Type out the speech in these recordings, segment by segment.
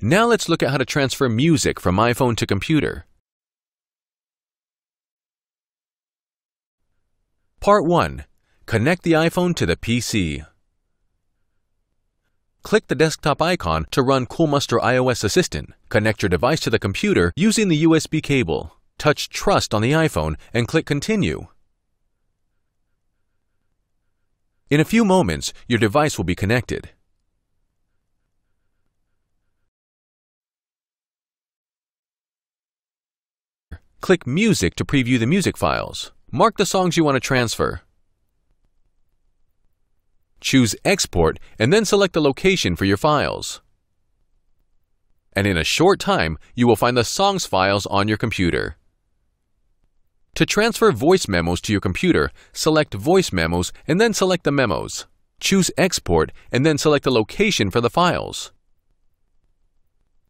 Now let's look at how to transfer music from iPhone to computer. Part 1. Connect the iPhone to the PC. Click the desktop icon to run Coolmuster iOS Assistant. Connect your device to the computer using the USB cable. Touch Trust on the iPhone and click Continue. In a few moments, your device will be connected. Click Music to preview the music files. Mark the songs you want to transfer. Choose Export and then select the location for your files. And in a short time, you will find the songs files on your computer. To transfer voice memos to your computer, select Voice Memos and then select the memos. Choose Export and then select the location for the files.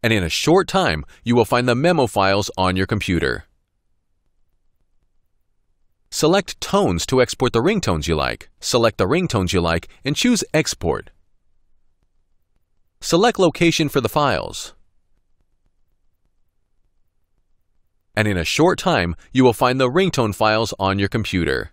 And in a short time, you will find the memo files on your computer. Select Tones to export the ringtones you like. Select the ringtones you like and choose Export. Select Location for the files. And in a short time, you will find the ringtone files on your computer.